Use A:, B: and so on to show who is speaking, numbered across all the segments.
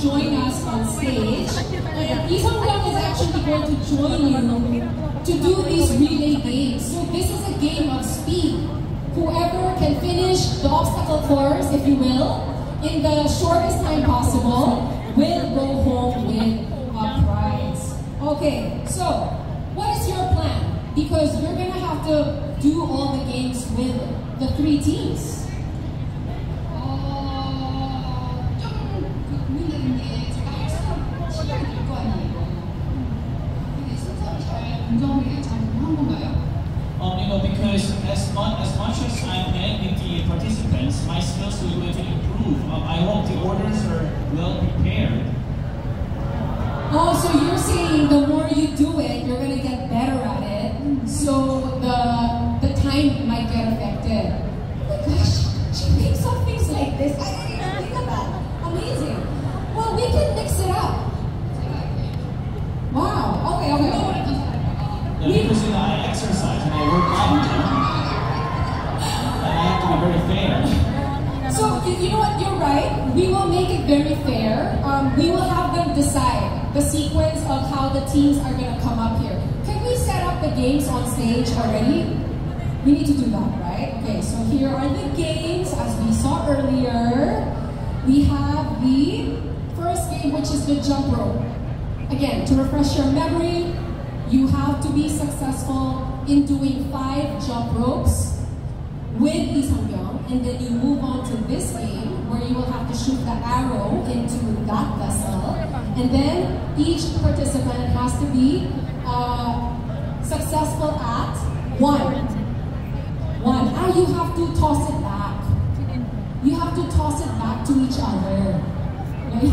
A: join us on stage. And Young is actually going to join you to do these relay games. So this is a game of speed. Whoever can finish the obstacle course, if you will, in the shortest time possible, will go home with a prize. Okay, so what is your plan? Because you're gonna have to do all the games with the three teams. Teams are gonna come up here. Can we set up the games on stage already? We need to do that, right? Okay. So here are the games as we saw earlier. We have the first game, which is the jump rope. Again, to refresh your memory, you have to be successful in doing five jump ropes with Lee Sung-kyung, and then you move on to this game where you will have to shoot the arrow into that vessel, and then each participant has to be uh, successful at one. One. Ah, you have to toss it back. You have to toss it back to each other. Right?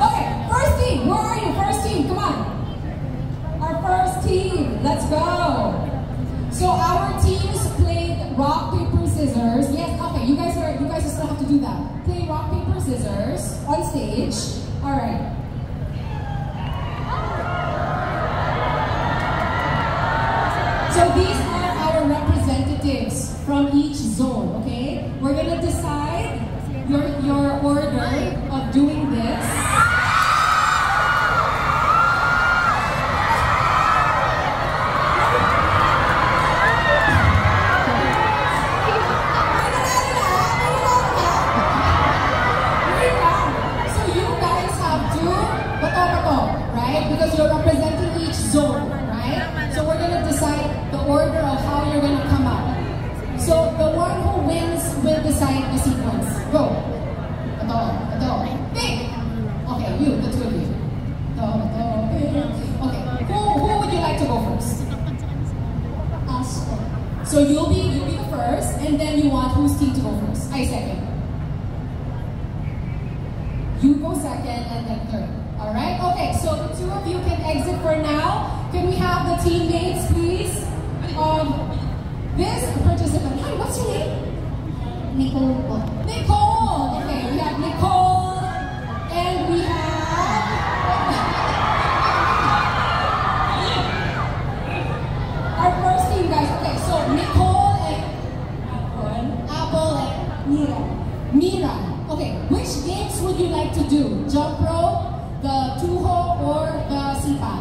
A: okay, first team. Where are you? First team. Come on. Our first team. Let's go. So our teams played rock paper scissors. Yes. Okay. You guys are. You guys still have to do that. Scissors on stage. All right. So these are our representatives from each zone. Okay. We're gonna decide your your order Nicole. Nicole. Okay, we have Nicole, and we have. Our first team, guys. Okay, so Nicole and Apple and Mira. Mira. Okay, which games would you like to do? Jump rope, the tuho, or the sipa?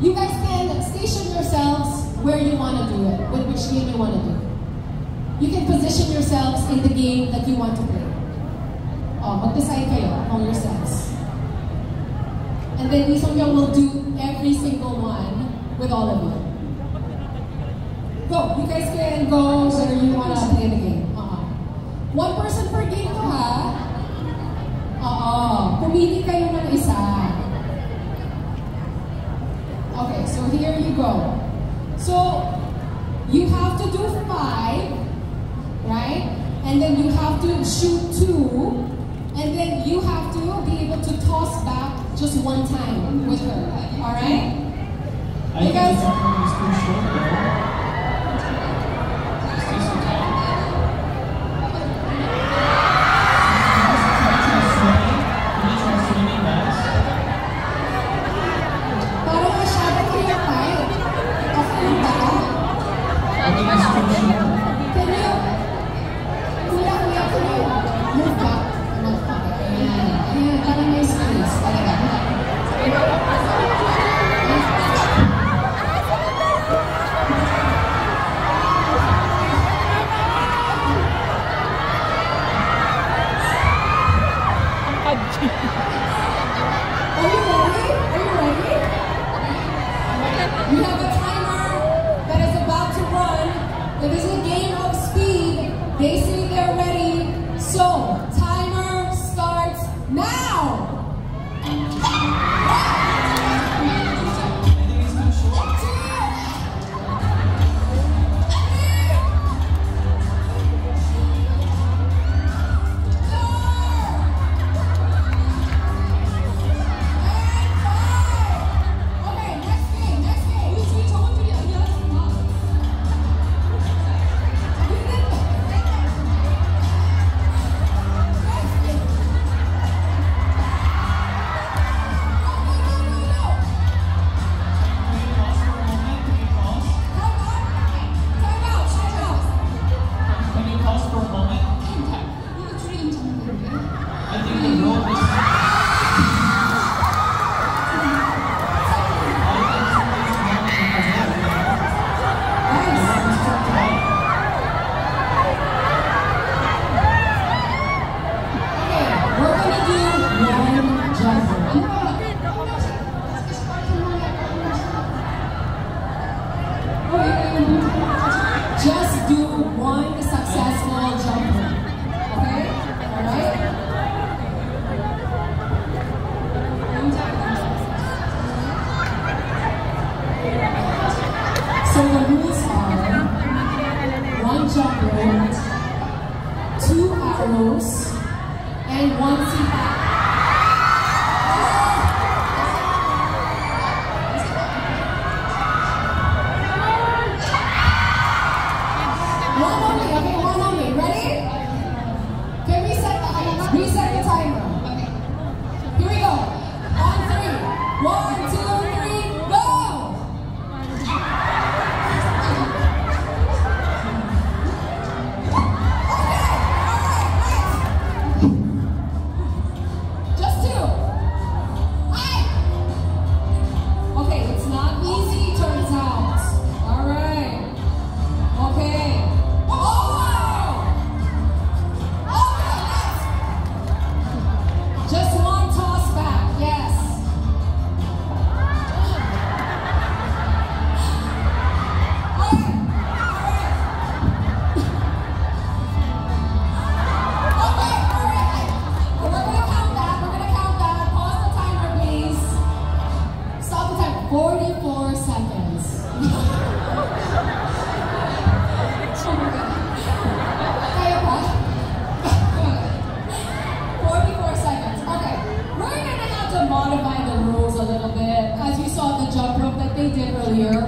A: You guys can station yourselves where you want to do it, with which game you want to do. You can position yourselves in the game that you want to play. Oh, mag-decide kayo among yourselves. And then Lee will do every single one with all of you. Go! You guys can go where you want to play the game. Uh-huh. One person per game to ha. Oo. Pumili kayo ng isa. Okay, so here you go. So, you have to do five, right? And then you have to shoot two, and then you have to be able to toss back just one time with her. Alright?
B: I
A: You Basically. So
B: the
A: rules are one jump rope, two arrows, and one seat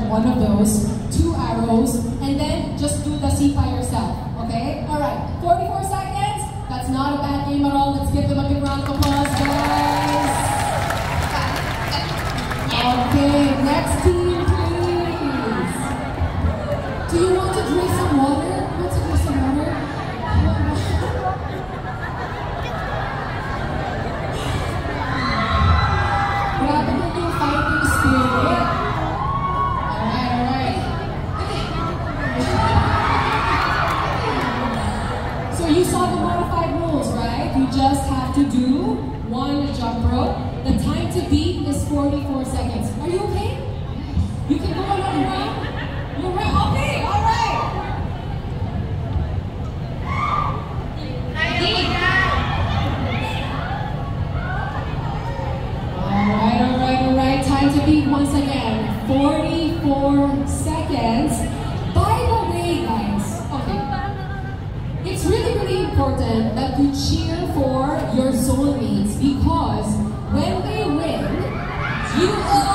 A: one of those two arrows, and then just do the C by yourself, okay? All right, 44 seconds. That's not a bad game at all. Let's give them a big round of applause, guys. Okay, next team. four seconds. By the way, guys, okay, it's really, really important that you cheer for your soulmates because when they win, you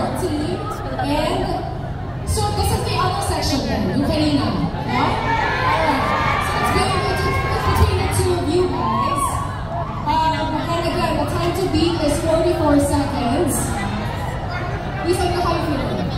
A: our team. And so this is the other section then, Ukraine. No? Alright. So it's going to be between the two of you guys. Um, and again, the time to beat is 44 seconds. Lisa, how you feeling?